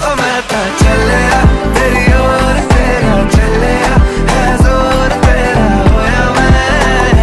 Oh, my God.